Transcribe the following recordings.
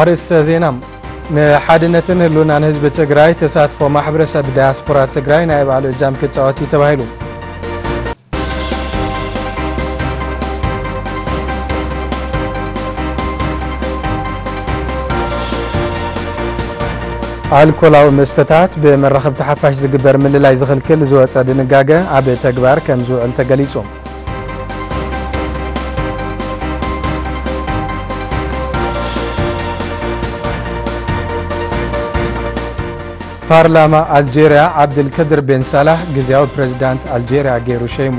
ኣርእስተ ዜና ንሓድነትን ህልውናን ህዝቢ ትግራይ ተሳትፎ ማሕበረሰብ ዳያስፖራ ትግራይ ናይ ባዕሉ እጃም ክፃወት እዩ ተባሂሉ ኣልኮላዊ መስተታት ብመራኸብቲ ሓፋሽ ዝግበር ምልላይ ዝኽልክል ዝወፀ ድንጋገ ኣብ ተግባር ከም ዝውዕል ተገሊፆም ፓርላማ አልጄሪያ አብድልከድር ቤን ሳላህ ጊዜያዊ ፕሬዚዳንት አልጄሪያ ገይሩ ሸይሙ።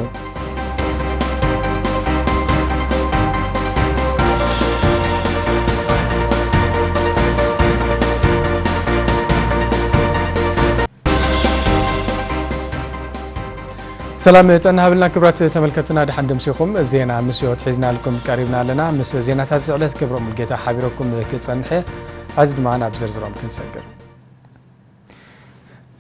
ሰላም ጥዕና ሃብልና ክብራት ተመልከትና ድሓን ደምሲኹም ዜና ምስ ዮት ሒዝናልኩም ቀሪብና ኣለና ምስ ዜናታት ዝዕለት ክብሮም ሙልጌታ ሓቢረኩም ክፀንሐ ኣዚ ድማ ናብ ዝርዝሮም ክንሰግር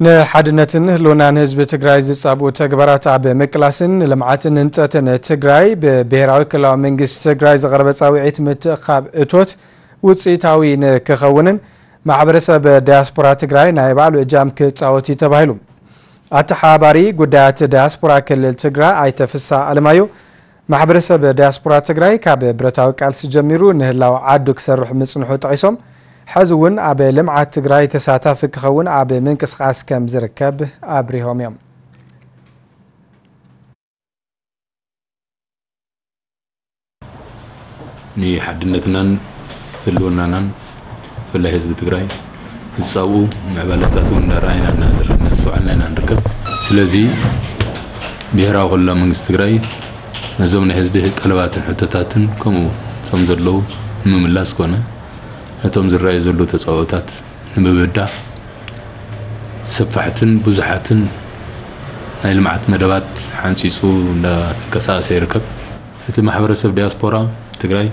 ንሓድነትን ህልውናን ህዝቢ ትግራይ ዝፃብኡ ተግባራት ኣብ ምቅላስን ልምዓትን ህንፀትን ትግራይ ብብሔራዊ ክልላዊ መንግስቲ ትግራይ ዘቐረበ ፃውዒት ምትእኻብ እቶት ውፅኢታዊ ንክኸውንን ማሕበረሰብ ዳያስፖራ ትግራይ ናይ ባዕሉ እጃም ክፃወት እዩ ተባሂሉ ኣተሓባሪ ጉዳያት ዳያስፖራ ክልል ትግራይ ኣይተፍሳ ኣለማዮ ማሕበረሰብ ዳያስፖራ ትግራይ ካብ ብረታዊ ቃልሲ ጀሚሩ ንህላው ዓዱ ክሰርሑ ምፅንሑ ጠቂሶም ሕዚ እውን ኣብ ልምዓት ትግራይ ተሳታፊ ክኸውን ኣብ ምንቅስቓስ ከም ዝርከብ ኣብሪሆም እዮም ንሓድነትናን ህልውናናን ብፍላይ ህዝቢ ትግራይ ዝፀብኡ ምዕባለታት እውን እንዳረኣይና እናዝስዋዕና ኢና ንርከብ ስለዚ ብሄራዊ ክልላ መንግስቲ ትግራይ ነዞም ናይ ህዝቢ ጠለባትን ሕቶታትን ከምኡ ፆም ዘለዉ ንምምላስ ኮነ هتوم زرائي زلو تصوتات نببدا سفحتن بزحتن نايل معت مدبات حانسي سو لا كساس يركب هتي محبرة سب دياسبورا تقرأي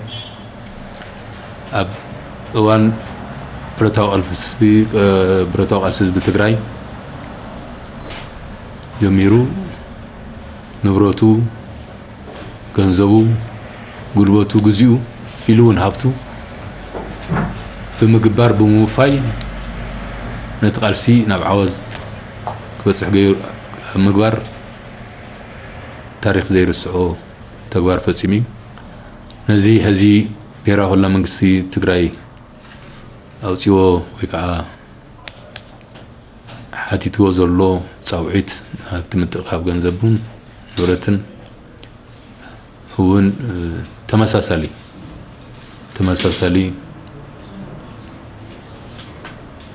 أب وان برتاو ألفس بي برتاو ألفس بتقرأي جميرو نبروتو كنزبو قلبوتو قزيو إلون هابتو بمقبار بموفاي نتقال سي نبع عوز كبس حقير مقبار تاريخ زير السعو تقبار فسيمي نزي هزي بيرا هلا منقسي تقرأي أو تيو ويقع حتي توزر لو تصاوعيت تم انتقاب غنزبون دورتن هون آه، تمسا سالي تمسا سالي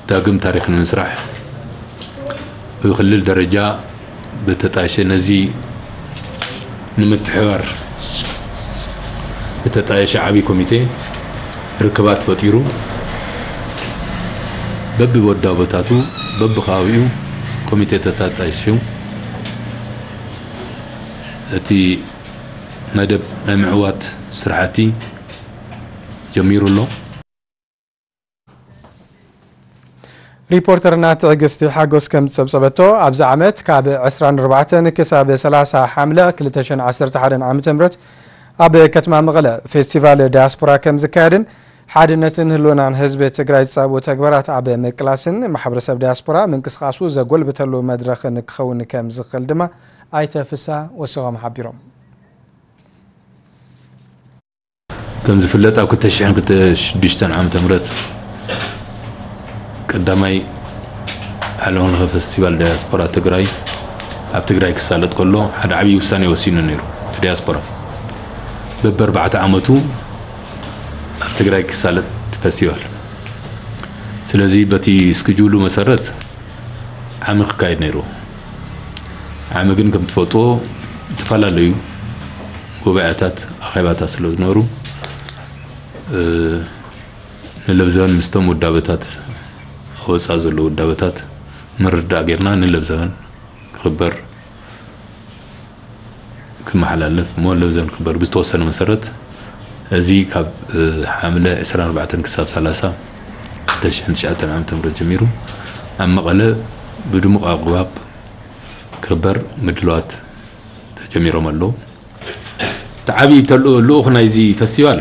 داقم تاريخ نسرح ويخلل درجة بتتعشى نزي نمتحور بتتعشى عبي كوميتي ركبات فطيرو ببي ودا بتاتو ببي خاويو كوميتي تتعشى اتي ندب امعوات سرعتي جميل الله ሪፖርተርና ትዕግስቲ ሓጎስ ከም ዝሰብሰበቶ ኣብዚ ዓመት ካብ 24 ክሳብ 30 ሓምለ 211 ዓ ም ኣብ ከተማ መቐለ ፌስቲቫል ዳያስፖራ ከም ዝካየድን ሓድነትን ህልውናን ህዝቢ ትግራይ ዝፀብኡ ተግባራት ኣብ ምቅላስን ማሕበረሰብ ዳያስፖራ ምንቅስቃሱ ዘጎልብተሉ መድረኽን ክኸውን ከም ዝኽእል ድማ ኣይተ ፍሳ ወሲኾም ሓቢሮም ከም ዝፍለጥ ኣብ 206 ዓ ም ቀዳማይ ዓለም ለኸ ፌስቲቫል ዳያስፖራ ትግራይ ኣብ ትግራይ ክሳለጥ ከሎ ሓደ ዓብዪ ውሳነ ወሲኑ ነይሩ እቲ ዳያስፖራ በብኣርባዕተ ዓመቱ ኣብ ትግራይ ክሳለጥ ፌስቲቫል ስለዚ በቲ ስክጁሉ መሰረት ዓሚ ክካየድ ነይሩ ዓሚ ግን ከም ትፈልጥዎ ዝተፈላለዩ ጉባኤታት ኣኼባታት ስለ ዝነበሩ ንለብዘን ምስቶም ውዳበታት خود سازلو دوتات مرد آگرنا نلبزن خبر كما حلالف مو لبزن خبر بستوصل مسرت ازي كاب حمله اسران بعتن كساب سلاسة تش عند شاتا عم تمر جميرو اما غلا بدمق اقواب خبر مدلوات تجميرو ملو تعبي تلو لوخنا يزي فستيوال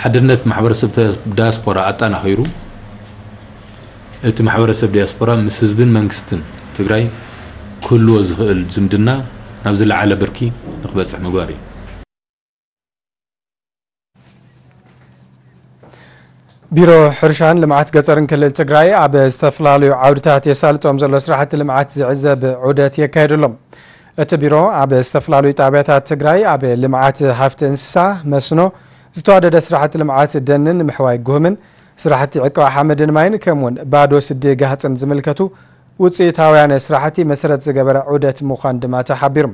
ሓድነት ማሕበረሰብ ዳያስፖራ ኣጠናኺሩ እቲ ማሕበረሰብ ዲያስፖራ ምስ ህዝብን መንግስትን ትግራይ ክህልዎ ዝኽእል ዝምድና ናብ ዝለዓለ ብርኪ ንክበፅሕ ምግባር እዩ ቢሮ ሕርሻን ልምዓት ገጠርን ክልል ትግራይ ኣብ ዝተፈላለዩ ዓውድታት የሳልጦም ዘሎ ስራሕቲ ልምዓት ዝዕዘብ ዑደት የካየደሎም እቲ ቢሮ ኣብ ዝተፈላለዩ ጣብያታት ትግራይ ኣብ ልምዓት ሃፍቲ እንስሳ መስኖ ዝተዋደደ ስራሕቲ ልምዓት ደንን ምሕዋይ ጉህምን ስራሕቲ ዕቅባ ሓመድን ማይን ከምኡ ውን ባዶ ስዲ ጋህፅን ዝምልከቱ ውፅኢታውያን ስራሕቲ መሰረት ዝገበረ ዑደት ምዃን ድማ ተሓቢሩ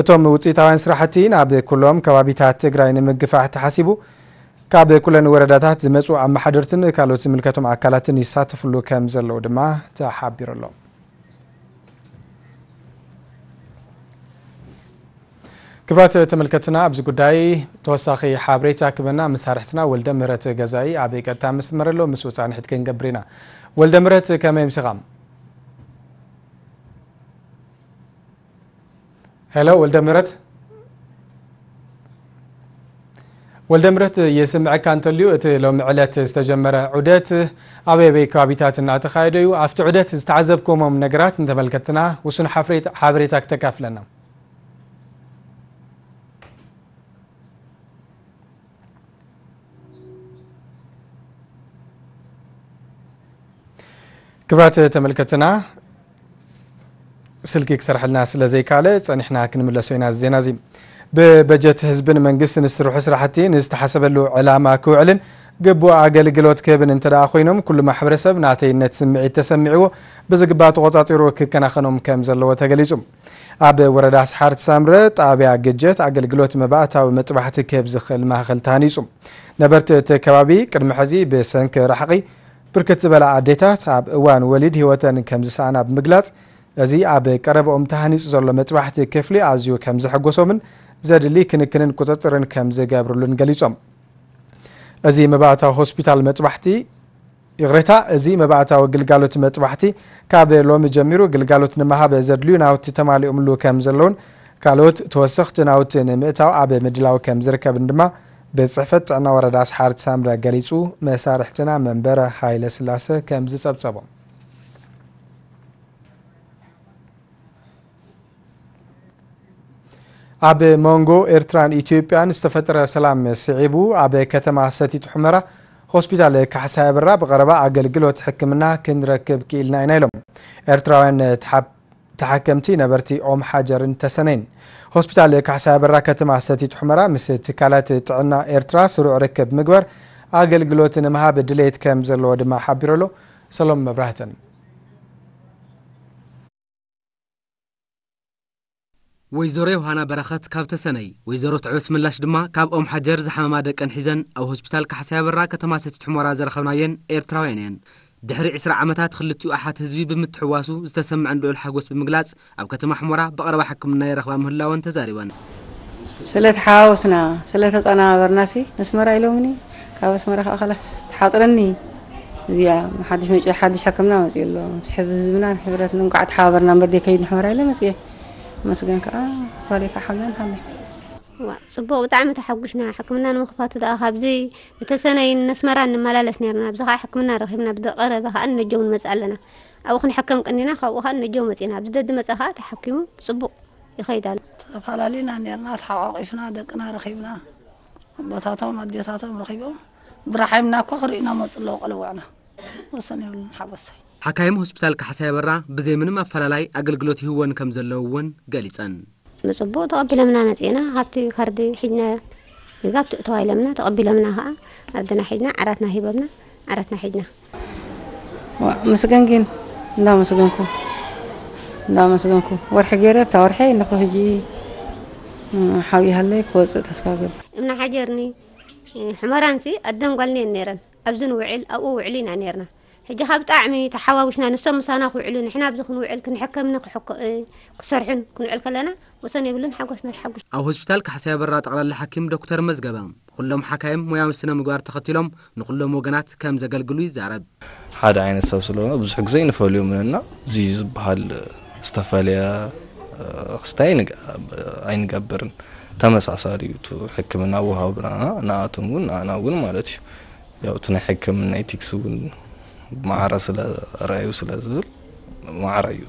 እቶም ውፅኢታውያን ስራሕቲ ናብ ኩሎም ከባቢታት ትግራይ ንምግፋሕ ተሓሲቡ ካብ ኩለን ወረዳታት ዝመፁ ኣመሓደርትን ካልኦት ዝምልከቶም ኣካላትን ይሳተፍሉ ከም ዘለዉ ድማ ተሓቢሩ ኣሎም كبرات تملكتنا أبز قداي توساخي حابريتا كبنا مسارحتنا والدمرت غزائي عبي قد تامس مرلو مسوط عن حدكين قبرينا والدمرت كما يمسغام هلو والدمرت والدمرت يسمع كان تليو اتي لو معلات استجمرة عودات عبي بي كوابيتات النات خايدو افتو عودات استعزبكم من نقرات انتملكتنا وسن حابريتاك تكافلنا ክብራት ተመልከትና ስልኪ ክሰርሐልና ስለ ዘይከኣለ ፀኒሕና ክንምለሶ ኢና ዜና እዚ ብበጀት ህዝብን መንግስቲ ንስርሑ ስራሕቲ ንዝተሓሰበሉ ዕላማ ክውዕልን ግቡእ ኣገልግሎት ክህብን እንተ ደኣ ኮይኖም ኩሉ ማሕበረሰብ ናተይነት ስምዒት ተሰሚዕዎ ብዝግባእ ተቆፃፂሩ ክከናኸኖም ከም ዘለዎ ተገሊጹ ኣብ ወረዳ ስሓርቲ ሳምረ ጣብያ ግጀት ኣገልግሎት መባእታዊ መጥባሕቲ ክህብ ዝኽእል ማእኸል ተሃኒጹ ነበርቲ እቲ ከባቢ ቅድሚ ሕዚ ብሰንኪ ራሕቂ ብርክት ዝበላ ኣዴታት ኣብ እዋን ወሊድ ሂወተን ከም ዝሰኣና ብምግላፅ እዚ ኣብ ቀረበኦም ተሃኒፁ ዘሎ መፅባሕቲ ክፍሊ ኣዝዩ ከም ዘሐጎሶምን ዘድሊ ክንክንን ቁፅፅርን ከም ዝገብርሉን ገሊፆም እዚ መባእታዊ ሆስፒታል መፅባሕቲ ይቕሬታ እዚ መባእታዊ ግልጋሎት መፅባሕቲ ካብ ሎሚ ጀሚሩ ግልጋሎት ንምሃበ ዘድልዩ ናውቲ ተማሊኦምሉ ከም ዘለውን ካልኦት ተወሰኽቲ ናውቲ ንምእታው ኣብ ምድላው ከም ዝርከብን ድማ ብፅሕፈት ጥዕና ወረዳ ኣስሓርቲ ሳምረ ገሊፁ መሳርሕትና መንበረ ሃይለ ስላሰ ከም ዝጸብጸቦም ኣብ መንጎ ኤርትራን ኢትዮጵያን ዝተፈጥረ ሰላም ስዒቡ ኣብ ከተማ ሰቲት ሑመራ ሆስፒታል ካሕሳይ ብራ ብቀረባ ኣገልግሎት ሕክምና ክንረክብ ክኢልና ኢና ኢሎም ኤርትራውያን ተሓከምቲ ነበርቲ ኦም ሓጀርን ተሰነይን ሆስፒታል ካሕሳ በራ ከተማ ሰቲት ሑመራ ምስ ትካላት ጥዕና ኤርትራ ስሩዕ ርክብ ምግበር ኣገልግሎት ንምሃብ ድሌት ከም ዘለዎ ድማ ሓቢሩ ኣሎ ሰሎም መብራህትን ወይዘሮ ዮሃና በረኸት ካብ ተሰነይ ወይዘሮ ትዕበስ ምላሽ ድማ ካብ ኦም ሓጀር ዝሓመማ ደቀን ሒዘን ኣብ ሆስፒታል ካሕሳያ በራ ከተማ ሰቲት ሑመራ ዝረኸብናየን ኤርትራውያን እየን ድሕሪ 20 ዓመታት ክልቲኡ ኣሓት ህዝቢ ብምትሕዋሱ ዝተሰምዐን ልዑል ሓጎስ ብምግላጽ ኣብ ከተማ ሕሞራ ብቐረባ ሕክምና ይረኽባ ምህላወን ተዛሪበን ስለ ተሓዋወስና ስለ ተጸናበርናሲ ንስመራ ኢሎምኒ ካብ ኣስመራ ከዓ ኸላስ ተሓፅረኒ እዚኣ ሓድሽ መጪ ሓድሽ ሕክምና መፅኡ ኣሎ ስሕብ ህዝብና ንሕብረት ንምቋዕ ተሓባበርና በርዴ ከይድ ንሕበራ ኢለ መፅየ መስገን ከዓ ጓሌካ ሓብና ንሓመይ صبوق بطعم تحقشنا حكمنا المخفات ذا خبزي تسني الناس مران ملالس نيرنا بزخا حكمنا رخيمنا بدا قرب بها أن الجو مسألنا أو خن حكم قنينا خو أن الجو مسينا بدا مسخا تحكم صبوق يخيدال فلا لنا نيرنا تحقشنا دقنا رخيمنا بطاطو مديتاتو رخيبو برحمنا كخرينا مصلو قلوعنا وصلنا حقصي حكايم هوسبيتال كحساي بزي من ما فلالاي اغلغلوتي هون كمزلوون غليصن ምፅቡቕ ተቐቢሎምና መፂና ካብቲ ካርዲ ሒድና ካብ ተዋኢሎምና ተቐቢሎምና ከዓ ኣርድና ሒድና ዓራትና ሂቦምና ዓራትና ሒድና መስገን ግን እንዳመስገንኩ እንዳመስገንኩ ወርሒ ገይረ እታ ወርሒ ንኹ ሕጂ ሓብይሃለይ ክወፅእ ተስፋ ገብ እምና ሓጀርኒ ሕመራንሲ ኣደን ጓልኒ እየን ነይረን ኣብዚ ንውዕል ኣብኡ ውዕሊ ኢና ነርና ሕጂ ካብ ጣዕሚ ተሓዋዊሽና ንሶም ምሳና ክውዕሉ ንሕና ብዚ ክንውዕል ክንሕከምን ክሰርሑን ክንውዕል ከለና ወሰን የብልን ሓጎስና ዝሓጉስ ኣብ ሆስፒታል ካሕሳይ በራ ጠቕላሊ ሓኪም ዶክተር መዝገበ ኩሎም ሓካይም ሞያዊ ስነ ምግባር ተኸቲሎም ንኹሎም ወገናት ከም ዘገልግሉ ይዛረብ ሓደ ዓይነት ሰብ ስለሆነ ብዙሕ ግዜ ይንፈልዮምንና እዚ ዝበሃል ዝተፈልየ ክስታይ ኣይንገብርን ተመሳሳሊ እዩ ሕክምና ውሃብናና ንኣቶም እውን ንኣና እውን ማለት እዩ ያው እቲ ናይ ሕክምና ኤቲክስ እውን ማዕረ ስለ ረአዩ ስለ ዝብል ማዕረ እዩ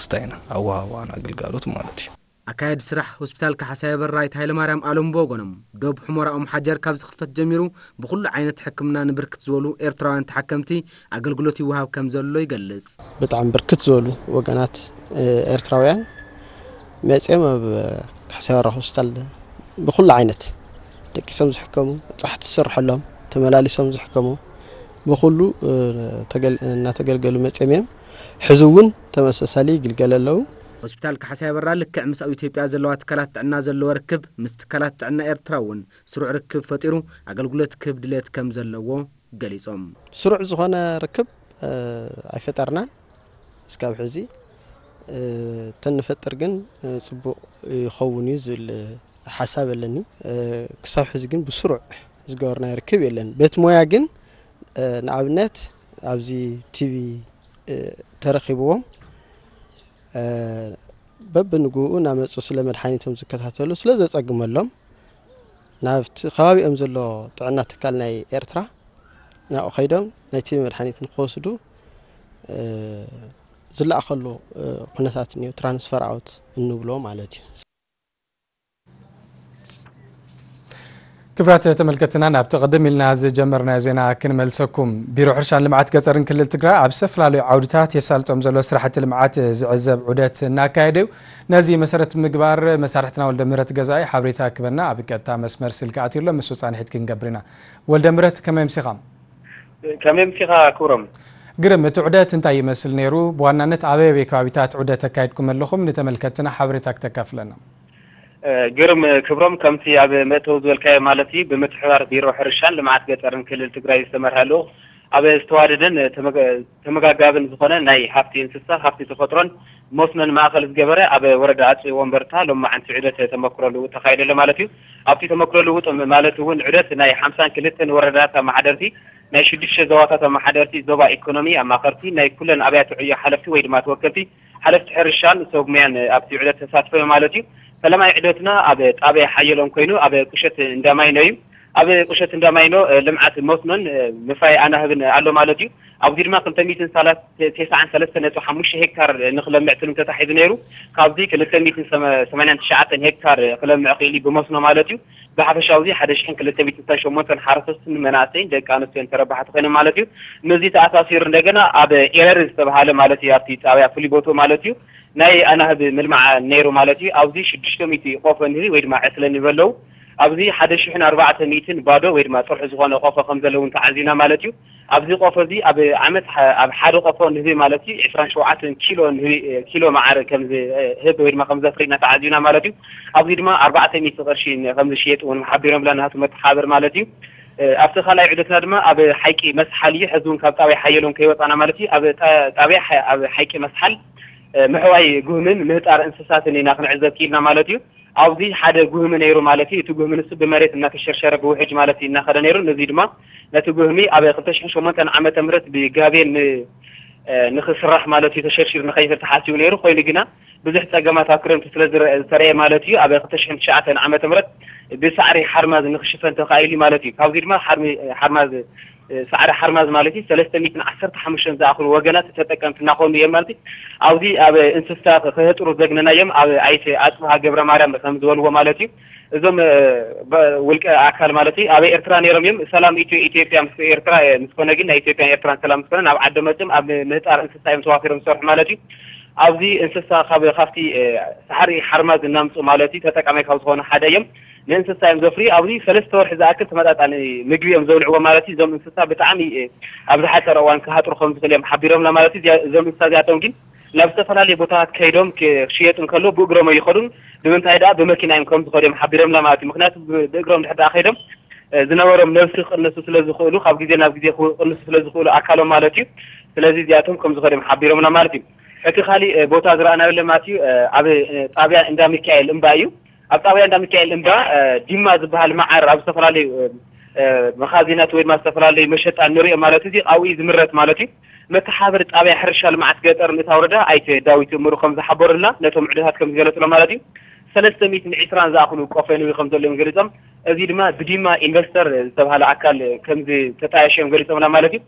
ኣስታኢና ኣዋህዋና ኣገልጋሎት ማለት እዩ ኣካየድ ስራሕ ሆስፒታል ካሓሳየ በራይት ሃይለማርያም ኣሎምቦጎኖም ዶብ ሕሞራኦም ሓጀር ካብ ዝኽፈት ጀሚሩ ብኹሉ ዓይነት ሕክምና ንብርክት ዝበሉ ኤርትራውያን ተሓከምቲ ኣገልግሎት ይወሃብ ከም ዘሎ ይገልጽ ብጣዕሚ ብርክት ዝበሉ ወገናት ኤርትራውያን መፅኦም ኣብ ካሕሳይ በራ ሆስፒታል ብኹሉ ዓይነት ደቂሶም ዝሕከሙ ፃሕቲ ዝስርሐሎም ተመላሊሶም ዝሕከሙ ብኹሉ እናተገልገሉ መፅኦም እዮም ሕዚ እውን ተመሳሳሊ ይግልገል ኣለዉ ሆስፒታል ካሕሳ ኣበራ ልክዕ ምስ ኣብ ኢትዮጵያ ዘለዋ ትካላት ጥዕና ዘለዎ ርክብ ምስ ትካላት ጥዕና ኤርትራ እውን ስሩዕ ርክብ ፈጢሩ ኣገልግሎት ክህብ ድሌት ከም ዘለዎ ገሊፆም ስሩዕ ዝኾነ ርክብ ኣይፈጠርናን እስካብ ሕዚ ተንፈጥር ግን ፅቡቅ ይኸውን እዩ ዝብል ሓሳብ ኣለኒ ክሳብ ሕዚ ግን ብስሩዕ ዝገበርናይ ርክብ የለን በቲ ሞያ ግን ንኣብነት ኣብዚ ቲቪ ተረኺብዎም በብንግኡ እናመፁ ስለ መድሓኒቶም ዝከታተሉ ስለ ዘፀግመሎም ናብቲ ከባቢኦም ዘሎ ጥዕና ትካል ናይ ኤርትራ ናብኡ ከይዶም ናይቲ መድሓኒት ንክወስዱ ዝለኣኸሉ ኩነታት እኒ ትራንስፈር ኣውት እንብሎ ማለት እዩ كبرات تمل كتنان ابتقدم لنا زي جمرنا زينا كنمل سكم بيرو عرشان لمعات كسرن كل التقراء ابسفل على عودتات يسالت امزلو سرحة لمعات زعزب عودات ناكايدو نازي مسارت مقبار مسارحتنا والدمرت قزاي حابريتا كبرنا ابقتا مسمر سلقاتي ولا مسوط عن حيت كن قبرنا والدمرت كم يمسيخا كم يمسيخا كورم قرم متو عودات انتا يمسل نيرو بوانا نت عبيبي عودات كايدكم اللخم نتمل كتنا حابريتاك ግርም ክብሮም ከምቲ ኣብ መእተዊ ዝበልካዮ ማለት እዩ ብምትሕባር ቢሮ ሕርሻን ልምዓት ገጠርን ክልል ትግራይ ዝተመርሃሉ ኣብ ዝተዋደደን ተመጋጋብን ዝኾነ ናይ ሃፍቲ እንስሳ ሃፍቲ ተፈጥሮን መስኖን ማእኸል ዝገበረ ኣብ ወረዳ ኣፅቢ ወንበርታ ሎማዓንቲ ዑደት ተመክሮ ልውጥ ተካይደሎ ማለት እዩ ኣብቲ ተመክሮ ልውጥ ማለት እውን ዑደት ናይ ሓምሳን ክልተን ወረዳታት ኣመሓደርቲ ናይ ሽዱሽተ ዞባታት ኣመሓደርቲ ዞባ ኢኮኖሚ ኣማኸርቲ ናይ ኩለን ኣብያተ ዕዮ ሓለፍቲ ወይ ድማ ተወከልቲ ሓለፍቲ ሕርሻን ሰብ ሙያን ኣብቲ ዑደት ተሳትፈ ማለት እዩ ፈለማይ ዕለትና ኣብ ጣብያ ሓየሎም ኮይኑ ኣብ ቁሸት እንዳማይኖ እዩ ኣብ ቁሸት እንዳማይኖ ልምዓት መስኖን ምፋይ ኣናህብን ኣሎ ማለት እዩ ኣብዚ ድማ ክልተ ሚትን ቴስዓን ሰለስተ ነጥቢ ሓሙሽተ ሄክታር ንክለምዕ ትልም ተታሒዙ ነይሩ ካብዚ ክልተ ሚትን ሰማንያን ትሽዓተን ሄክታር ክለምዕ ክእል ብመስኖ ማለት እዩ ብሓፈሻ እዚ ሓደ ሽሕን ክልተ ሚት ስሳ ሸሞንተን ሓረሰስትን መናእሰይን ደቂ ኣንስትዮን ተረባሕቲ ኮይኖም ማለት እዩ ነዚ ተኣሳሲሩ እንደገና ኣብ ኤረር ዝተባሃለ ማለት እዩ ኣብቲ ጣብያ ፍሉይ ቦቶ ማለት እዩ ናይ ኣናህብ ምልማዓ ነይሩ ማለት እዩ ኣብዚ ሽዱሽተ ሚት ቆፎ ንህቢ ወይ ድማ ዕስለኒ በለው ኣብዚ ሓደ ሽሕን ኣርባዕተ ሚእትን ባዶ ወይ ድማ ጥርሑ ዝኾነ ቆፎ ከም ዘለው ተዓዚና ማለት እዩ ኣብዚ ቆፎ እዚ ኣብ ዓመት ኣብ ሓደ ቆፎ ንህቢ ማለት እዩ ዕስራን ሸውዓተን ኪሎ ኪሎ መዓር ከምዝህብ ወይ ድማ ከምዘፍሪድና ተዓዚና ማለት እዩ ኣብዚ ድማ ኣርባዕተ ሚእቲ ቅርሺ ከምዝሽየጥ እውን ሓቢሮም ብላ ናቱ መተሓበር ማለት እዩ ኣብቲ ካልኣይ ዕለትና ድማ ኣብ ሓይቂ መስሓል እዩ ሕዚ እውን ካብ ጣብያ ሓየሎም ከይወፃና ማለት እዩ ኣብ ጣብያ ኣብ ሓይቂ መስሓል ምሕዋይ ጉህምን ምህጣር እንስሳትን ኢና ክንዕዘብ ክኢልና ማለት እዩ ኣብዚ ሓደ ጉህሚ ነይሩ ማለት እዩ እቲ ጉህሚ ንሱ ብመሬት እናተሸርሸረ ብውሕጅ ማለት እዩ እናኸደ ነይሩ ነዚ ድማ ነቲ ጉህሚ ኣብ ክልተ ሽሕን ሸሞንተን ዓመተ ምህረት ብጋቤን ንክስራሕ ማለት እዩ ተሸርሺሩ ንኸይፍር ተሓሲቡ ነይሩ ኮይኑ ግና ብዙሕ ፀገማት ኣብ ክረምቲ ስለዝተረየ ማለት እዩ ኣብ ክልተ ሽሕን ትሽዓተን ዓመተ ምህረት ብሳዕሪ ሓርማዝ ንክሽፈን ተካኢሉ ማለት እዩ ካብዚ ድማ ሓርማዝ ፃዕዳ ሓርማዝ ማለት እዩ ሰለስተ ሚትን ዓሰርተ ሓሙሽተን ዝኣኽሉ ወገናት ተጠቀምቲ እናኾኑ እዮም ማለት እዩ ኣብዚ ኣብ እንስሳት ከህጥሩ ዘግነና እዮም ኣብ ኣይተ ኣፅብሃ ገብረ ማርያም ከም ዝበልዎ ማለት እዩ እዞም ውልቀ ኣካል ማለት እዩ ኣብ ኤርትራ ነይሮም እዮም ሰላም ኢትዮጵያ ምስ ኤርትራ ምስኮነ ግን ናይ ኢትዮጵያን ኤርትራን ሰላም ምስኮነ ናብ ዓደ መፅም ኣብ ምህፃር እንስሳ እዮም ተዋፊሮም ዝሰርሑ ማለት እዩ ኣብዚ እንስሳ ካብቲ ሳዕሪ ሓርማዝ እናምፁ ማለት እዩ ተጠቃማይ ካብ ዝኾኑ ሓደ እዮም ንእንስሳ እዮም ዘፍርዩ ኣብዚ ሰለስተ ወርሒ ዝኣክል ተመጣጣኒ ምግቢ እዮም ዘብልዕዎ ማለት እዩ እዞም እንስሳ ብጣዕሚ ኣብ ዝሓፀረ እዋን ክሃጥሩ ከም ዝኽእል እዮም ሓቢሮምና ማለት እዩ እዞም እንስሳ እዚኣቶም ግን ናብ ዝተፈላለየ ቦታታት ከይዶም ክሽየጡ ከለዉ ብእግሮም ኣይኸዱን ብምንታይ ደኣ ብመኪና እዮም ከም ዝኸዱ እዮም ሓቢሮምና ማለት እዩ ምክንያቱ ብእግሮም ድሕር ዳኣ ከይዶም ዝነበሮም ነብሲ ክቅንሱ ስለዝኽእሉ ካብ ግዜ ናብ ግዜ ክቅንሱ ስለዝኽእሉ ኣካሎም ማለት እዩ ስለዚ እዚኣቶም ከም ዝኸዱ እዮም ሓቢሮምና ማለት እዩ እቲ ካሊእ ቦታ ዝረኣናዮ ኣለማት እዩ ኣብ ጣብያ እንዳ ሚካኤል እምባ እዩ ኣብ ጣብያ እንዳ እምባ ዲማ ዝበሃል መዓር ኣብ ዝተፈላለዩ መኻዚናት ወይ ድማ ዝተፈላለዩ መሸጣ ንሪኦ ማለት እዚ ኣብኡ ዝምረት ማለት እዩ መተሓበር ጣብያ ሕርሻ ልምዓት ገጠር ንእታ ወረዳ ኣይተ ዳዊት እምሩ ከም ዝሓበሩልና ነቶም ዕድታት ከም ዝገለፅሎም ማለት እዩ ሰለስተ ሚእትን ዒስራን ዝኣኽሉ ቆፈ ከም ዘሎ እዮም ገሊፆም እዚ ድማ ብዲማ ኢንቨስተር ዝተባሃለ ኣካል ከምዚ እዮም ገሊፆምና ማለት እዩ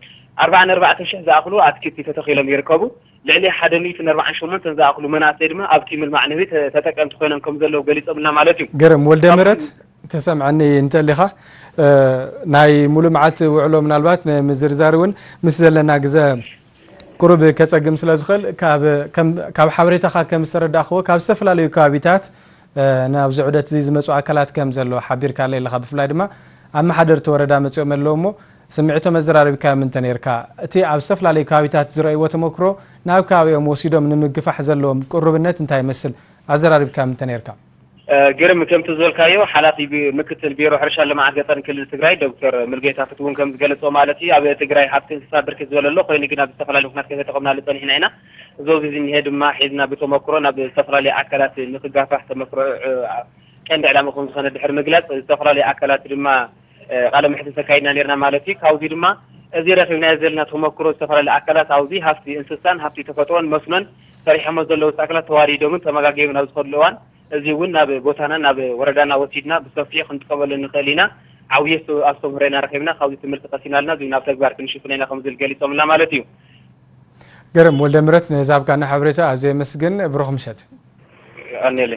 ኣርባዕን ኣርባዕተ ሽሕ ዝኣኽሉ ኣትክልቲ ተተኺሎም ይርከቡ ልዕሊ ሓደ ሚእትን ኣርባዕን ሸሞንተን ዝኣኽሉ መናእሰይ ድማ ኣብቲ ምልማዕነቢ ተጠቀምቲ ኮይኖም ከም ዘለዉ ገሊፆምና ማለት እዩ ገርም ወልደ ምህረት ተሰምዐኒ እንተሊኻ ናይ ሙሉእ መዓልቲ ውዕሎ ምናልባት ንምዝርዛር እውን ምስ ዘለና ግዜ ቁሩብ ከፀግም ስለ ዝኽእል ካብ ሓበሬታኻ ከም ዝተረዳእኽዎ ካብ ዝተፈላለዩ ከባቢታት ናብዚ ዑደት ዝመፁ ኣካላት ከም ዘሎ ሓቢርካ ኣለካ ብፍላይ ድማ ኣብ መሓደርቲ ወረዳ መፅኦም ኣለዎ እሞ سمعتو مزرعة بكا من تنيركا تي اب سفلا لي كاوي تات زراي وتمكرو ناو كاوي موسيدو من مغف حزلوم قربنت انتاي مسل ازرار بكا من تنيركا قرم كم تزول كايو حالاتي بمكتل بيرو حرشا لما عقطن كل تقراي دكتور ملقيتا فتوون كم تقلتو مالتي ابي تقراي حتى تسال بركز ولا لو خويني كنا بالسفلا لي كنا تقمنا لطن هنا هنا زوج زين هيدو ما حيدنا بتمكرو نا بالسفلا لي اكلات نقفح تمكرو كان دعلامكم سنه بحر مقلص السفلا لي اكلات لما ቃለ ምሕት ተካይድና ነርና ማለት እዩ ካብዚ ድማ እዚ ረኪብናዮ ዘለና ተመክሮ ዝተፈላለዩ ኣካላት ኣብዚ ሃፍቲ እንስሳን ሃፍቲ ተፈጥሮን መስኖን ሰሪሖሞ ዘለዉ ኣካላት ተዋሪዶምን ተመጋጊቦም ናብ ዝኸሉ እዋን እዚ እውን ናብ ቦታና ናብ ወረዳና ወሲድና ብሰፊሑ ክንጥቀመሉ ንኽእል ኢና ዓብየ ኣስተምህሮና ረኪብና ካብዚ ትምህርቲ ቀሲና ኣለና እዚ ናብ ተግባር ክንሽፍነ ኢና ከምዝብል ገሊፆምና ማለት እዩ ገርም ወልደ ምረት ዛብካና ሓበሬታ ኣዘየመስግን ብሩክምሸት ሸት ኣኒለ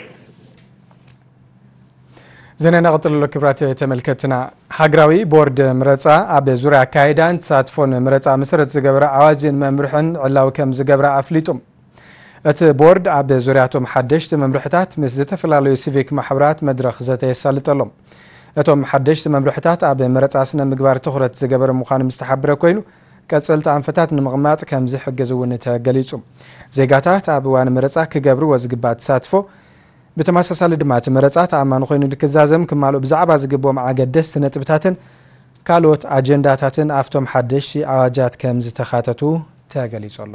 زنا نغطل لك تامل تملكتنا حقراوي بورد مرتع أبي زورا كايدان تساتفون مرتع مسرت زقابرا عواجين ممرحن علاو كم زقابرا أفليتم أت بورد أبي زورا توم حدشت ممرحتات مزدت فلالو سيفيك محورات مدرخ زتي سالتالوم أتوم حدشت ممرحتات أبي مرتع سنة مقبار تخرت زقابرا مخان مستحبرا كوينو كاتسلت عن فتات نمغمات كم زيحق زوونتها قليتم زيقاتات أبي وان مرتع كقابرو وزقبات ساتفو ብተመሳሳሊ ድማ እቲ መረፃ ተኣማኒ ኮይኑ ንክዛዘም ክማልኡ ብዛዕባ ዝግብኦም ኣገደስቲ ነጥብታትን ካልኦት ኣጀንዳታትን ኣብቶም ሓደሽቲ ኣዋጃት ከም ዝተኻተቱ ተገሊጹ ኣሎ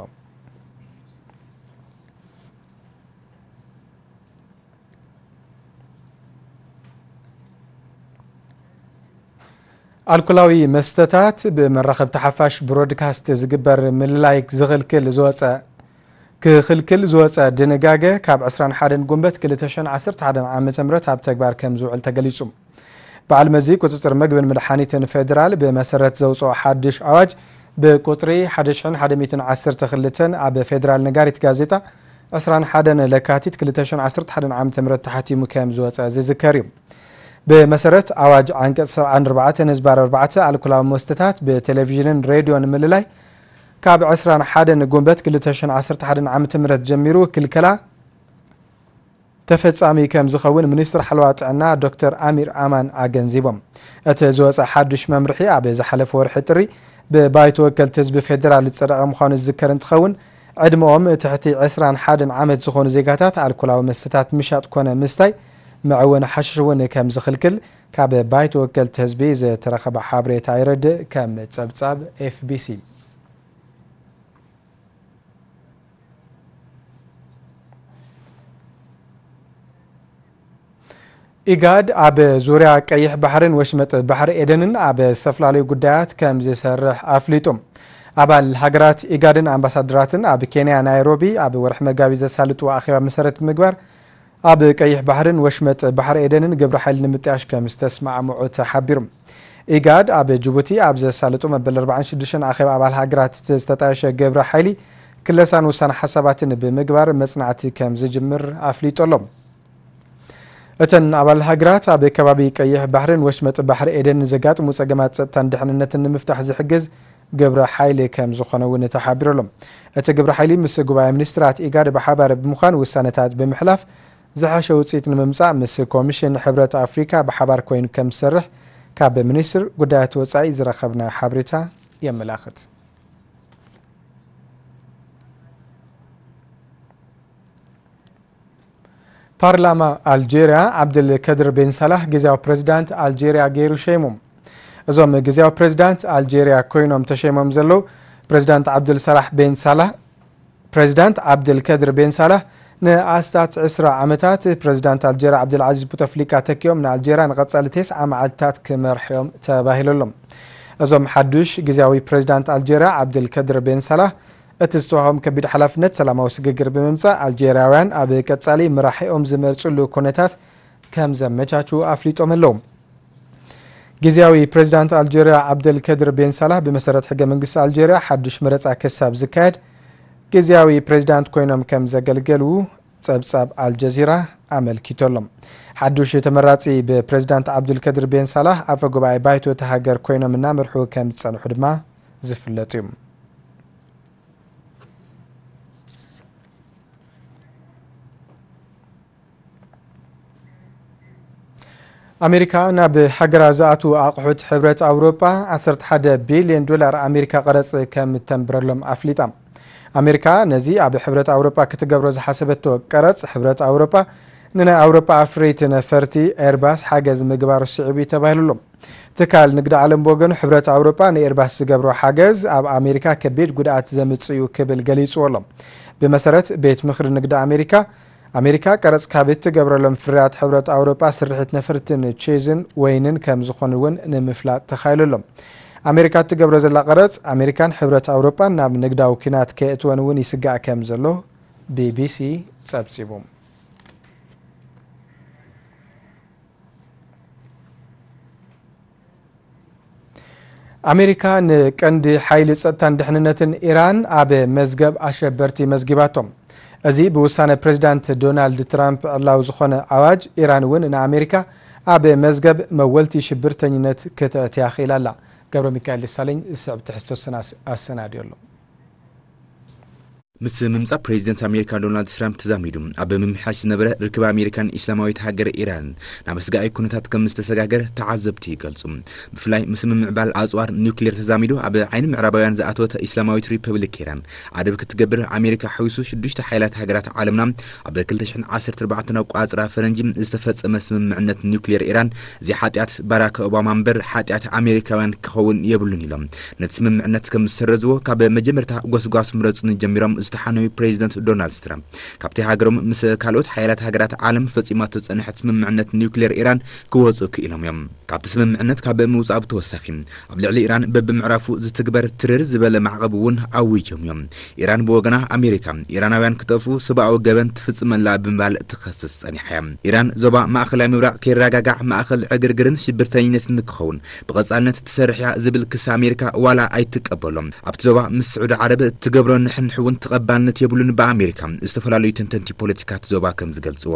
ኣልኮላዊ መስተታት ብመራኸብቲ ሓፋሽ ብሮድካስት ዝግበር ምልላይ ዝኽልክል ዝወፀ ክኽልክል ዝወፀ ድንጋገ ካብ 21 ጉንበት 211 ዓ ም ኣብ ተግባር ከም ዝውዕል ተገሊጹ በዓል መዚ ቁፅፅር ምግብን መድሓኒትን ፌደራል ብመሰረት ዘውፅኦ ሓድሽ ኣዋጅ ብቁጥሪ 1112 ኣብ ፌደራል ነጋሪት ጋዜጣ 21 ለካቲት 211 ዓ.ም ተሓቲሙ ከም ዝወፀ ዝዝከር እዩ ብመሰረት ኣዋጅ ዓንቀፅ 74 ህዝባር 4 ኣልኮላዊ መስተታት ብቴሌቭዥንን ሬድዮን ምልላይ ካብ 21 ጉንበት 211 ዓ ም ጀሚሩ ክልከላ ተፈፃሚ ከም ዝኸውን ሚኒስትር ሓለዋ ጥዕና ዶክተር ኣሚር ኣማን ኣገንዚቦም እቲ ዝወፀ ሓዱሽ መምርሒ ኣብ ዝሓለፈ ወርሒ ጥሪ ብባይተ ወከልቲ ህዝቢ ፌደራል ዝፀደቐ ምዃኑ ዝዝከር እንትኸውን ዕድመኦም ትሕቲ 21 ዓመት ዝኾኑ ዜጋታት ኣልኮላዊ መስተታት ምሻጥ ኮነ ምስታይ ምዕውን ሓሽሽ እውን ከም ዝኽልክል ካብ ባይተ ወከልቲ ህዝቢ ዝተረኸበ ሓበሬታ ይረድእ ከም ፀብጻብ ኤፍቢሲ ኢጋድ ኣብ ዙርያ ቀይሕ ባሕርን ወሽመጥ ባሕሪ ኤደንን ኣብ ዝተፈላለዩ ጉዳያት ከም ዝሰርሕ ኣፍሊጡ ኣባል ሃገራት ኢጋድን ኣምባሳደራትን ኣብ ኬንያ ናይሮቢ ኣብ ወርሒ መጋቢ ዘሳልጥዎ ኣኼባ መሰረት ምግባር ኣብ ቀይሕ ባሕርን ወሽመጥ ባሕሪ ኤደንን ግብሪ ሓይሊ ንምጥያሽ ከም ዝተስማዕምዑ ተሓቢሩ ኢጋድ ኣብ ጅቡቲ ኣብ ዘሳልጡ መበል 46 ኣኼባ ኣባል ሃገራት ዝተጣየሸ ግብሪ ሓይሊ ክለሳን ውሳነ ሓሳባትን ብምግባር መፅናዕቲ ከም ዝጅምር ኣፍሊጡ ኣሎም اتن عبال هاگرات عبد کبابی کیه بحرن وشمت بحر ایدن زجات مسجمات تن دحنت ن مفتح زحجز جبر حیلی کم زخانه و نتحبرلم ات جبر حیلی مس جوای منیسترات ایجاد بحبر بمخان و سنتات بمحلف زحش و تیت ن ممسع مس کمیشن حبرت آفریقا بحبر کوین کم سرح کاب منیسر قدرت و تعیز رخبنا حبرتا یملاخت ፓርላማ አልጄሪያ ዓብድልከድር ቤንሰላህ ግዜያዊ ፕሬዚዳንት ኣልጄርያ ገይሩ ሸይሞም እዞም ግዜያዊ ፕሬዚዳንት ኣልጄርያ ኮይኖም ተሸሞም ዘለዉ ፕሬዚዳንት ዓብድልሰራሕ ቤንሳላህ ፕሬዚዳንት ዓብድልከድር ቤንሳላህ ንኣስታት 20 ዓመታት ፕሬዚዳንት ኣልጀርያ ዓብድልዓዚዝ ቡተፍሊቃ ተኪኦም ንኣልጀርያ ንቐጻሊ 9 መዓልትታት ክመርሕዮም ተባሂለሎም እዞም ሓዱሽ ግዜያዊ ፕሬዚዳንት ኣልጀርያ ዓብድልከድር ቤንሳላህ እቲ ዝተዋህቦም ከቢድ ሓላፍነት ሰላማዊ ስግግር ብምምፃእ ኣልጀርያውያን ኣብ ቀጻሊ ምራሒኦም ዝመርፅሉ ኩነታት ከም ዘመቻቹ ኣፍሊጦም ኣለዉ ግዜያዊ ፕሬዚዳንት ኣልጀርያ ዓብደልከድር ቤንሳላህ ብመሰረት ሕገ መንግስቲ ኣልጀርያ ሓዱሽ መረፃ ክሳብ ዝካየድ ግዜያዊ ፕሬዚዳንት ኮይኖም ከም ዘገልገልዉ ጸብጻብ ኣልጀዚራ ኣመልኪቶሎም ሓዱሽ ተመራፂ ብፕሬዚዳንት ዓብዱልከድር ቤንሳላህ ኣፈ ጉባኤ ባይቶ ተሃገር ኮይኖም እናመርሑ ከም ዝፀንሑ ድማ ዝፍለጥ እዩ ኣሜሪካ ናብ ሃገራ ዝኣት ኣቑሑት ሕብረት ኣውሮጳ 11 ቢልዮን ዶላር ኣሜሪካ ቐረፅ ከም እተንብረሎም ኣፍሊጣ ኣሜሪካ ነዚ ኣብ ሕብረት ኣውሮጳ ክትገብሮ ዝሓሰበቶ ቀረፅ ሕብረት ኣውሮጳ ንናይ ኣውሮጳ ኣፍሬት ነፈርቲ ኤርባስ ሓገዝ ምግባር ስዕቡ እዩ ተባሂሉሎ ትካል ንግዲ ዓለም ብወገኑ ሕብረት ኣውሮጳ ንኤርባስ ዝገብሮ ሓገዝ ኣብ ኣሜሪካ ከቢድ ጉድኣት ዘምፅ እዩ ክብል ገሊፅዎ ኣሎም ብመሰረት ቤት ምክሪ ንግዲ ኣሜሪካ ኣሜሪካ ቀረፅ ካብቲ ገብረሎም ፍርያት ሕብረት ኣውሮጳ ስርሕት ነፈርትን ቼዝን ወይንን ከም ዝኾኑ እውን ንምፍላጥ ተኻይሉሎም ኣሜሪካ እትገብሮ ዘላ ቀረፅ ኣሜሪካን ሕብረት ኣውሮጳን ናብ ንግዳዊ ኪናት ከየእትወን እውን ይስጋእ ከም ዘሎ ቢቢሲ ፀብፂቡ ኣሜሪካ ንቀንዲ ሓይሊ ፀጥታን ድሕንነትን ኢራን ኣብ መዝገብ ኣሸበርቲ መዝጊባቶም እዚ ብውሳነ ፕሬዚዳንት ዶናልድ ትራምፕ ኣድላዊ ዝኾነ ኣዋጅ ኢራን እውን ንኣሜሪካ ኣብ መዝገብ መወልቲ ሽብርተኝነት ክትእትያ ኽኢላ ኣላ ገብረ ሚካኤል ልሳለኝ ዝስዕብ ትሕዝቶ ኣሰናድዩ ኣሎ ምስ ምምጻእ ፕሬዚደንት ኣሜሪካ ዶናልድ ትራምፕ ተዛሚዱ ኣብ ብምምሓሽ ዝነበረ ርክብ ኣሜሪካን እስላማዊት ሃገር ኢራን ናብ ኣስጋኣይ ኩነታት ከም ዝተሰጋገረ ተዓዘብቲ ይገልጹ ብፍላይ ምስ ምምዕባል ኣፅዋር ኒውክሌር ተዛሚዱ ኣብ ዓይኒ ምዕራባውያን ዝኣተወተ እስላማዊት ሪፐብሊክ ኢራን ኣደብ ክትገብር ኣሜሪካ ሓዊሱ ሽዱሽተ ሓይላት ሃገራት ዓለምና ኣብ 214 ኣቋፅራ ፈረንጂ ዝተፈጸመ ስምምዕነት ኒውክሌር ኢራን እዚ ሓጢኣት ባራክ ኦባማ እምበር ሓጢኣት ኣሜሪካውያን ክኸውን የብሉን ኢሎም ነቲ ስምምዕነት ከም ዝሰረዝዎ ካብ መጀመርታ ጓስጓስ ምረፁን ጀሚሮም ዝተሓነዩ ፕሬዚደንት ዶናልድ ትራምፕ ካብቲ ሃገሮም ምስ ካልኦት ሓያላት ሃገራት ዓለም ፈፂማቶ ዝፀንሐት ስምምዕነት ኒውክሌር ኢራን ክወፁ ክኢሎም እዮም ካብቲ ስምምዕነት ካብ ምውፃእ ተወሳኺ ኣብ ልዕሊ ኢራን በብምዕራፉ ዝትግበር ትርር ዝበለ ማዕቐብ እውን ኣውጆም እዮም ኢራን ብወገና ኣሜሪካ ኢራናውያን ክጠፉ ሰብኣዊ ገበን ትፍፅመላ ብምባል ትኸስስ ፀኒሓ እያ ኢራን ዞባ ማእኸላይ ምብራቅ ከይረጋጋዕ ማእኸል ዕግርግርን ሽብርተኝነትን ንክኸውን ብቐፃልነት ትሰርሕ እያ ዝብል ክስ ኣሜሪካ ዋላ ኣይትቀበሎም ኣብቲ ዞባ ምስ ስዑድ ዓረብ ትገብሮ ንሕንሕ እውን ትቐ ተቐባልነት የብሉን ብኣሜሪካ ዝተፈላለዩ ተንተንቲ ፖለቲካት ዞባ ከም ዝገልጽዎ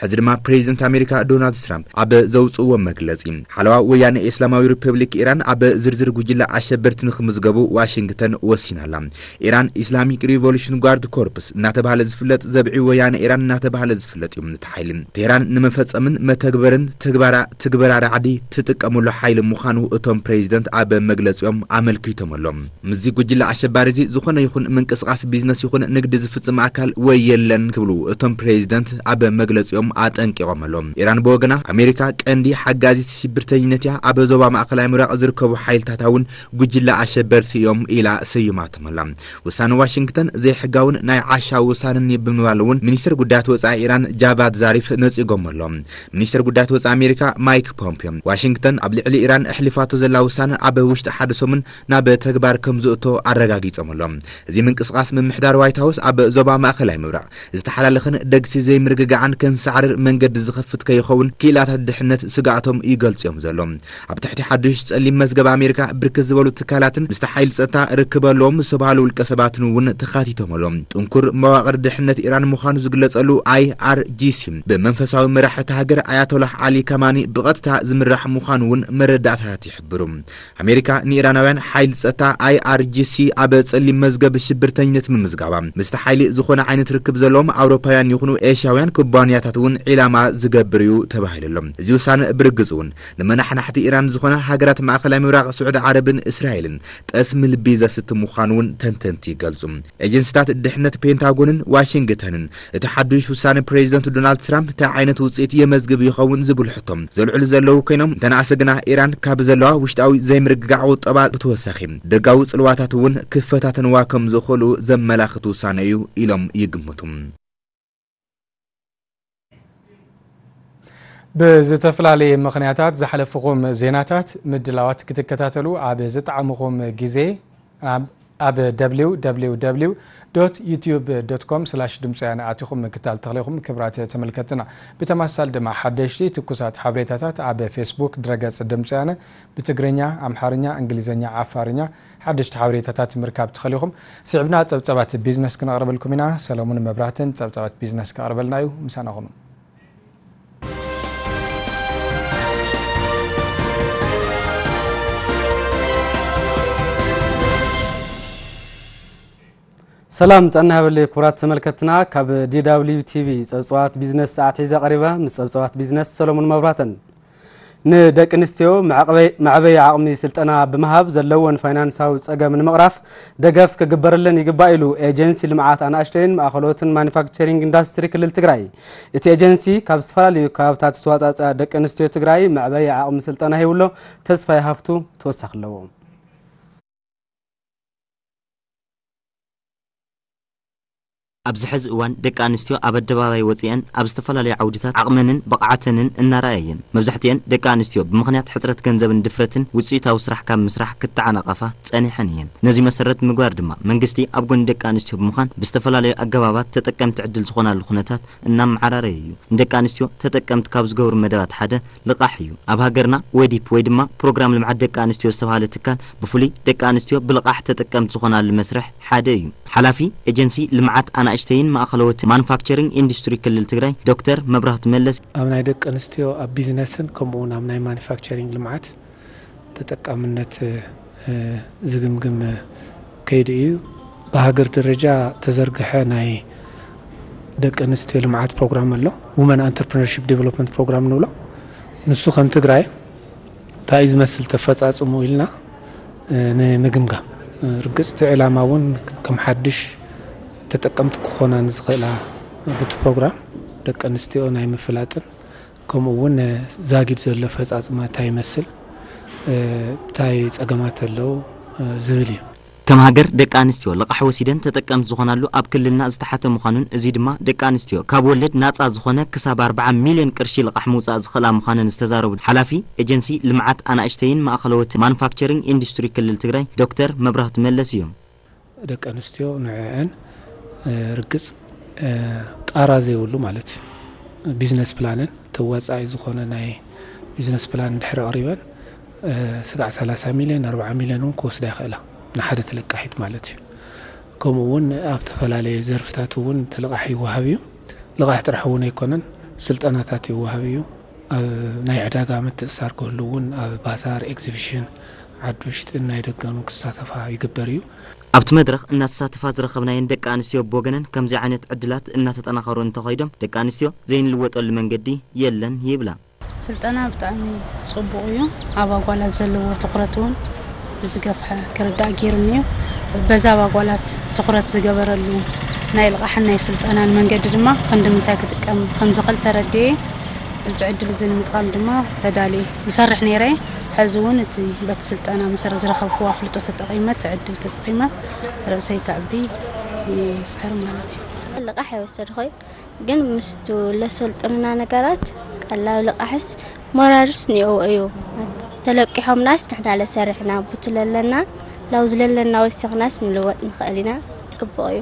ሕዚ ድማ ፕሬዚደንት ኣሜሪካ ዶናልድ ትራምፕ ኣብ ዘውፅዎ መግለጺ ሓለዋ ወያነ እስላማዊ ሪፐብሊክ ኢራን ኣብ ዝርዝር ጉጅለ ኣሸበርቲ ንክምዝገቡ ዋሽንግተን ወሲናላ ኢራን ኢስላሚክ ሪቮሉሽን ጓርድ ኮርፕስ እናተባሃለ ዝፍለጥ ዘብዒ ወያነ ኢራን እናተባሃለ ዝፍለጥ እዮም ነቲ ሓይሊ ቴራን ንመፈፀምን መተግበርን ትግበራ ራዕዲ ትጥቀመሉ ሓይሊ ምዃኑ እቶም ፕሬዚደንት ኣብ መግለፂኦም ኣመልኪቶም ኣሎም ምዚ ጉጅለ ኣሸባሪ እዚ ዝኾነ ይኹን ምንቅስቃስ ቢዝነስ ንብረት ይኹን ንግዲ ዝፍጽም ኣካል ወይ የለን ክብሉ እቶም ፕሬዚደንት ኣብ መግለጺኦም ኣጠንቂቖም ኣሎም ኢራን ብወገና ኣሜሪካ ቀንዲ ሓጋዚት ሽብርተኝነት እያ ኣብ ዞባ ማእኸላይ ምብራቕ ዝርከቡ ሓይልታት እውን ጉጅላ ኣሸበርቲ እዮም ኢላ ሰይማቶም ኣላ ውሳነ ዋሽንግተን ዘይሕጋውን ናይ ዓሻ ውሳንን ብምባል እውን ሚኒስትር ጉዳያት ወፃኢ ኢራን ጃቫድ ዛሪፍ ነጺጎም ኣሎም ሚኒስትር ጉዳያት ወፃኢ ኣሜሪካ ማይክ ፖምፒዮ ዋሽንግተን ኣብ ልዕሊ ኢራን ኣሕሊፋቶ ዘላ ውሳነ ኣብ ውሽጢ ሓደ ሰሙን ናብ ተግባር ከም ዝእቶ ኣረጋጊፆም ኣሎም እዚ ምንቅስቃስ ምምሕ ምምሕዳር ዋይት ሃውስ ኣብ ዞባ ማእኸላይ ምብራቅ ዝተሓላለኸን ደግሲ ዘይምርግጋዕን ከንሰዓርር መንገዲ ዝኸፍት ከይኸውን ክኢላታት ድሕነት ስጋኣቶም ይገልጽ እዮም ዘሎ ኣብ ትሕቲ ሓዱሽ ጸሊም መዝገብ ኣሜሪካ ብርክት ዝበሉ ትካላትን ምስቲ ሓይሊ ጸጥታ ርክበሎም ዝተባሃሉ ውልቀ ሰባትን እውን ተኻቲቶም ኣሎም ጥንኩር መዋቕር ድሕነት ኢራን ምዃኑ ዝግለጸሉ ኣይ ኣር ጂሲ ብመንፈሳዊ መራሕቲ ሃገር ኣያቶላህ ዓሊ ከማኒ ብቐጥታ ዝምራሕ ምዃኑ እውን መረዳእታት ይሕብሩ ኣሜሪካ ንኢራናውያን ሓይሊ ጸጥታ ጂሲ ኣብ ጸሊም መዝገብ ሽብርተኝነት ምምዝ ምዝጋባ ምስቲ ሓይሊ ዝኾነ ዓይነት ርክብ ዘለዎም ኣውሮፓውያን ይኹኑ ኤሽያውያን ኩባንያታት እውን ዒላማ ዝገብር እዩ ተባሂሉሎም እዚ ውሳነ ብርግጽ እውን ንመናሕናሕቲ ኢራን ዝኾነ ሃገራት ማእኸላይ ምብራቅ ስዑድ ዓረብን እስራኤልን ጠስሚ ልቢ ዘስቲ ምዃኑ እውን ተንተንቲ ይገልጹ ኤጀንስታት ድሕነት ፔንታጎንን ዋሽንግተንን እቲ ሓዱሽ ውሳነ ፕሬዚደንት ዶናልድ ትራምፕ እንታይ ዓይነት ውፅኢት የመዝግብ ይኸውን ዝብል ሕቶም ዘልዕሉ ዘለዉ ኮይኖም እንተነኣሰ ግና ኢራን ካብ ዘለዋ ውሽጣዊ ዘይምርግጋዕ ውጠባ ብተወሳኺ ደጋዊ ጽልዋታት እውን ክፈታተንዋ ከም ዝኽእሉ ዘመላ መላእክቱ ሳነዩ ኢሎም ይግምቱ ብዝተፈላለየ ምክንያታት ዝሓለፍኹም ዜናታት ምድላዋት ክትከታተሉ ኣብ ዝጠዓምኹም ግዜ ኣብ www ዶት ዩትዩብ ዶት ኮም ስላሽ ድምፅያን ኣትኹም ምክታል ተኽለኹም ክብራት ተመልከትና ብተማሳል ድማ ሓደሽቲ ትኩሳት ሓበሬታታት ኣብ ፌስቡክ ድረገጽ ድምፅያነ ብትግርኛ ኣምሓርኛ እንግሊዝኛ ዓፋርኛ ሓደሽቲ ሓበሬታታት ምርካብ ትኽእሊኹም ስዕብና ፀብፀባት ቢዝነስ ክነቕርበልኩም ኢና ሰለሙን መብራህትን ፀብፀባት ቢዝነስ ከቕርበልና እዩ ምሳና ኹኑ ሰላም ጥዕና ሃበለይ ክቡራት ተመልከትና ካብ ዲw ቲቪ ፀብፅባት ቢዝነስ ሰዓት ሒዛ ቀሪባ ምስ ፀብፅባት ቢዝነስ ሰሎሙን መብራህተን ንደቂ ኣንስትዮ ማዕበይ ዓቕሚ ስልጠና ብምሃብ ዘለዎን ፋይናንሳዊ ፀገም ንምቕራፍ ደገፍ ክግበረለን ይግባእ ኢሉ ኤጀንሲ ልምዓት ኣናእሽተይን ማእኸሎትን ማኒፋክቸሪንግ ኢንዳስትሪ ክልል ትግራይ እቲ ኤጀንሲ ካብ ዝተፈላለዩ ከባብታት ዝተዋፃፀ ደቂ ኣንስትዮ ትግራይ ማዕበይ ዓቕሚ ስልጠና ሂብሎ ተስፋይ ሃፍቱ ተወሳኺ ኣለዎ أبزحز وان دك أنستيو أبد باي وتيان أبستفلا لي عودتات عقمنن بقعتنن إن رأيين مبزحتين دك أنستيو بمخنيات كنزة من دفرتن وتسيتا وسرح كم مسرح كتعنا قفا تسأني حنين نزي مسرت مقوار دما منقستي أبقون دك أنستيو بمخان بستفلا لي أقبابات تتكم تعدل تخونا للخناتات إنام عراريو دك أنستيو تتكم تكابز قور مدوات حدا لقاحيو أبها قرنا ويديب ويدما بروغرام لمعد دك أنستيو استفالة تكال بفولي دك أنستيو بلقاح تتكم تخونا للمسرح حدا يو حلافي إجنسي لمعات أنا ኣናእሽተይን ማእኸለዎት ማኑፋክቸሪንግ ኢንዱስትሪ ክልል ትግራይ ዶክተር መብራህቱ መለስ ኣብ ናይ ደቂ ኣንስትዮ ኣብ ቢዝነስን ከምኡውን ኣብ ናይ ማኑፋክቸሪንግ ልምዓት ተጠቃምነት ዝግምግም ከይዲ እዩ ብሃገር ደረጃ ተዘርግሐ ናይ ደቂ ኣንስትዮ ልምዓት ፕሮግራም ኣሎ ውመን ኣንተርፕረነርሽፕ ዴቨሎፕመንት ፕሮግራም ንብሎ ንሱ ከም ትግራይ እንታይ ዝመስል ተፈጻጽሙ ኢልና ንምግምጋም ርግጽቲ ዕላማ እውን ከም ሓድሽ ተጠቀምቲ ክኾናን ዝኽእላ ብቲ ፕሮግራም ደቂ ኣንስትዮ ናይ ምፍላጥን ከምኡ እውን ዛጊድ ዘሎ ፈፃፅማ እንታይ ይመስል እንታይ ፀገማት ኣለዉ ዝብል እዩ ከም ሃገር ደቂ ኣንስትዮ ልቃሕ ወሲደን ተጠቀምቲ ዝኾናሉ ኣብ ክልልና ዝተሓተ ምዃኑን እዚ ድማ ደቂ ኣንስትዮ ካብ ወለድ ናፃ ዝኾነ ክሳብ 40 ሚልዮን ቅርሺ ልቃሕ ምውፃእ ዝኽእላ ምዃነን ዝተዛረቡ ሓላፊ ኤጀንሲ ልምዓት ኣናእሽተይን ማእኸለወት ማኑፋክቸሪንግ ኢንዱስትሪ ክልል ትግራይ ዶክተር መብራህቱ መለስ እዮም ደቂ ኣንስትዮ ንዕአን ርግፅ ጣራ ዘይብሉ ማለት እዩ ቢዝነስ ፕላንን ተወፃኢ ዝኾነ ናይ ቢዝነስ ፕላን ድሕሪ ኣቕሪበን ስጋዕ 30 ሚልዮን 40 ሚልዮን እውን ክወስዳ ይኽእላ ንሓደ ተለቃሒት ማለት እዩ ከምኡ እውን ኣብ ተፈላለየ ዘርፍታት እውን ተለቃሒ ይወሃብ እዩ ልቓሕ ጥራሕ እውን ኣይኮነን ስልጠናታት ይወሃብ እዩ ኣብ ናይ ዕዳጋ ምትእሳር ክህሉ እውን ኣብ ባዛር ኤግዚቢሽን ዓዲ ናይ ደገኑ ክሳተፋ ይግበር እዩ ኣብቲ መድረክ እናተሳተፋ ዝረኸብናየን ደቂ ኣንስትዮ ብወገነን ከምዚ ዓይነት ዕድላት እናተጠናኸሩ እንተኸይዶም ደቂ ኣንስትዮ ዘይንልወጠሉ መንገዲ የለን ይብላ ስልጠና ብጣዕሚ ፅቡቅ እዩ ኣብ ኣጓላት ዘለዎ ትኩረት እውን ብዝገፍሐ ክርዳእ ገይርኒ እዩ በዛ ኣብ ኣጓላት ትኩረት ዝገበረሉ ናይ ልቃሕን ናይ ስልጠናን መንገዲ ድማ ክንዲ ምንታይ ክጥቀም ከም ዝኽእል ተረድየ እዚ ዕድል እዚ ንምጥቃም ድማ ተዳልየ ይሰርሕ ነይረ ሕዚ እውን እቲ በቲ ስልጠና መሰረ ዝረኸብክዎ ኣፍልጦ ተጠቂመ ዕድል ተጠቂመ ርእሰይ ክዕቢ ይፅዕር ማለት እዩ ልቃሕ ይወሰድኮ ግን ምስቱ ለሰልጥንና ነገራት ቀላብ ልቃሕስ ሞራርስ ኒኤዎ እዩ ተለቂሖምናስ ንሕና ለሰርሕና ብትለለና ላብዝለለና ወሲኽናስ ንልወጥ ንኽእል ኢና ፅቡቅ እዩ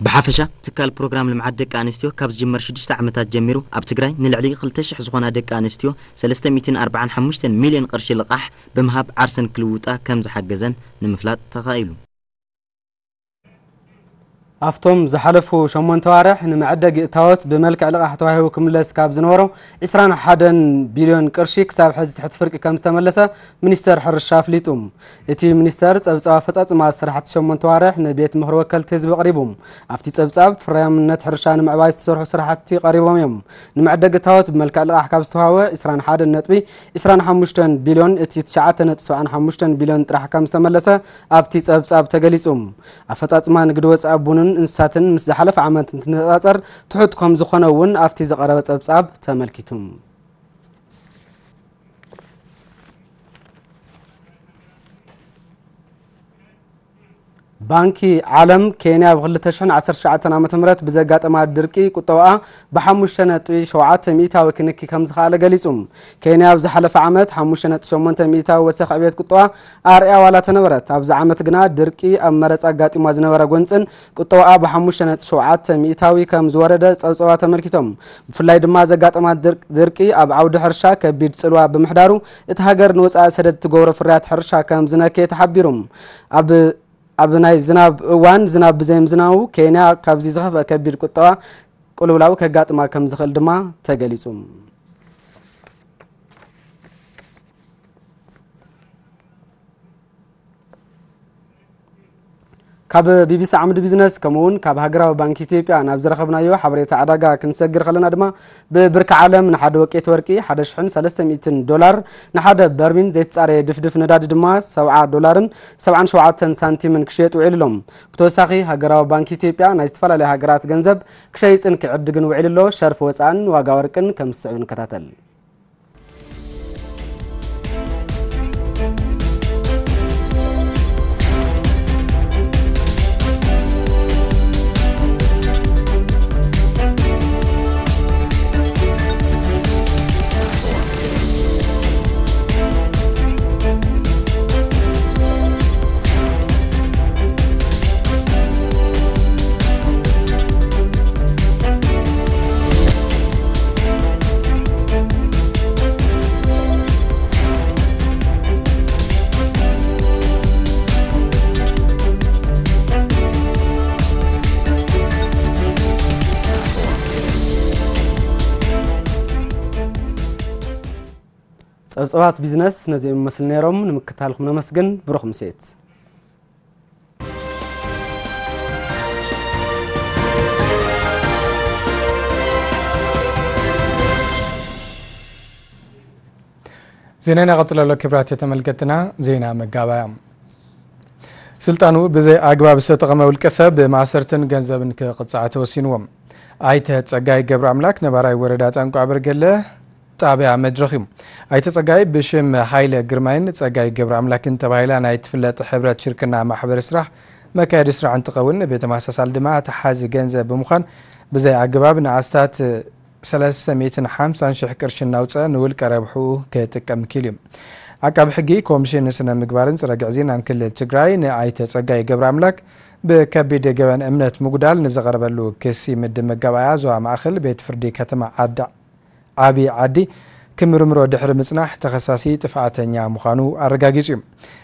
بحافشة تكال البروغرام المعدك أنستيو كابز جمر شدش تعمتات جميرو أب تقرأي نلعلي خلتش حزقونا دك أنستيو سلستة ميتين أربعة حموشتين مليون قرش لقاح بمهاب عرسن كلووتا كمز حقزن نمفلات تغايلو افتم زحلفو شمون توارح نمعدق اتاوت بملك علاقة حتوهي وكملس كاب زنورو اسران حادن بليون كرشي كساب حز تحت فرق كامستاملسة منيستر حرشاف ليتوم اتي منيستر تساب تساب فتات ما سرحت شمون توارح نبيت مهرو وكل تزب قريبوم افتي تساب تساب فريام نت حرشان معباي ستسرح سرحتي قريبوم يوم نمعدق اتاوت بملك علاقة حكاب ستوهو اسران حادن نتبي اسران حموشتن بليون اتي تشعات نتسوعا حموشتن بليون تراح كامستاملسة افتي تساب تساب تقاليسوم افتات ما نقدو تسابون ሰብን እንስሳትን ምስ ዝሓለፈ ዓመት እንትነፃፀር ትሑት ከም ዝኾነ እውን ኣብቲ ዘቐረበ ፀብጻብ ተመልኪቱ ባንኪ ዓለም ኬንያ ብ2019 ዓ ም ብዘጋጠማ ድርቂ ቁጠባኣ ብ5.7 ሚእታዊ ክንኪ ከም ዝኽኣለ ገሊጹ ኬንያ ኣብ ዝሓለፈ ዓመት 5.8 ሚእታዊ ወሰኺ ዕብት ቁጠባ ኣርያ ዋላ ተነበረት ኣብዚ ዓመት ግና ድርቂ ኣብ መረፃ ኣጋጢሟ ዝነበረ ጎንፅን ቁጠባኣ ብ5.7 ሚእታዊ ከም ዝወረደ ፀብፀባ ተመልኪቶም ብፍላይ ድማ ዘጋጠማ ድርቂ ኣብ ዓውዲ ሕርሻ ከቢድ ፅልዋ ብምሕዳሩ እቲ ሃገር ንወፃኢ ሰደድ ትገብሮ ፍርያት ሕርሻ ከም ዝነከየ ተሓቢሩ ኣብ ናይ ዝናብ እዋን ዝናብ ብዘይምዝናቡ ኬንያ ካብዚ ዝኸፍአ ከቢድ ቁጠባ ቁልውላዊ ከጋጥማ ከም ዝኽእል ድማ ተገሊጹ ካብ ቢቢሲ ዓምዲ ቢዝነስ ከምኡውን ካብ ሃገራዊ ባንኪ ኢትዮጵያ ናብ ዝረኸብናዮ ሓበሬታ ዕዳጋ ክንሰግር ከለና ድማ ብብርኪ ዓለም ንሓደ ወቄት ወርቂ 1300 ዶላር ንሓደ በርሚን ዘይትፃረየ ድፍድፍ ነዳዲ ድማ 70 ዶላርን 77 ሳንቲምን ክሸጥ ውዒሉ ሎም ብተወሳኺ ሃገራዊ ባንኪ ኢትዮጵያ ናይ ዝተፈላለየ ሃገራት ገንዘብ ክሸይጥን ክዕድግን ውዒሉ ኣሎ ሸርፊ ወፃእን ዋጋ ወርቅን ከም ዝስዕብ ንከታተል ፀብፀባት ቢዝነስ ነዚኦም መስል ነይሮም ንምክታልኩም ነመስግን ብሩክ ምስት ዜናና ቀፅለሎ ክብራት ተመልከትና ዜና መጋባያ ስልጣኑ ብዘይ ኣግባብ ዝተጠቐመ ውልቀ ሰብ ብማእሰርትን ገንዘብን ክቕፅዓ ተወሲንዎም ኣይተ ፀጋይ ገብረ ኣምላክ ነባራይ ወረዳ ጠንቋ ብርገለ ጣብያ መድረኽ እዩ ኣይተ ፀጋይ ብሽም ሓይለ ግርማይን ፀጋይ ገብረ ኣምላክን ተባሂላ ናይ ትፍለጥ ሕብረት ሽርክና ማሕበር ስራሕ መካየዲ ስራዕ እንትኸውን ብተመሳሳሊ ድማ ተሓዚ ገንዘብ ብምዃን ብዘይ ኣገባብ ንኣስታት 350,000 ቅርሺ እናውፀ ንውልቀ ረብሕኡ ክጥቀም ኪል እዩ ዓቃቢ ሕጊ ኮሚሽን ስነ ምግባርን ፅረ ግዕዜናን ክልል ትግራይ ንኣይተ ፀጋይ ገብረ ኣምላክ ብከቢድ ገበን እምነት ምጉዳል ንዘቐረበሉ ክሲ ምድብ ዞባ ማእኸል ቤት ፍርዲ ከተማ ዓዳዕ ዓብዪ ዓዲ ክምርምሮ ድሕሪ ምጽናሕ ተኸሳሲ ጥፍኣተኛ ምዃኑ ኣረጋጊጹ እዩ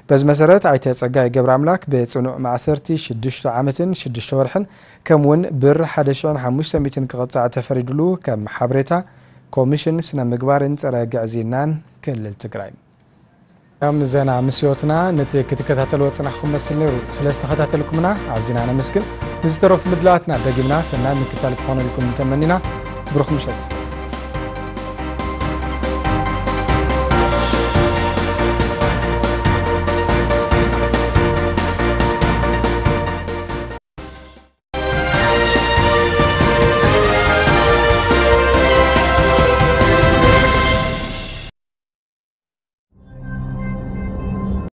በዚ መሰረት ኣይተ ጸጋይ ገብረ ኣምላክ ብጽኑዕ ማእሰርቲ 6 ዓመትን 6 ወርሕን ከምውን ብር 1500 ክቕጻዕ ተፈሪድሉ ከም ሓበሬታ ኮሚሽን ስነ ምግባርን ፀረ ግዕዝናን ክልል ትግራይ ም ዘና ምስዮትና ነቲ ክትከታተልዎ ፅናሕኩም መስል ነይሩ ስለ ዝተኸታተልኩምና ኣዝና ነመስግን ንዝተረፉ ምድላዋትና ደጊምና ሰናይ ምክታል ክኾነልኩም ተመኒና ብሩኽ ምሸት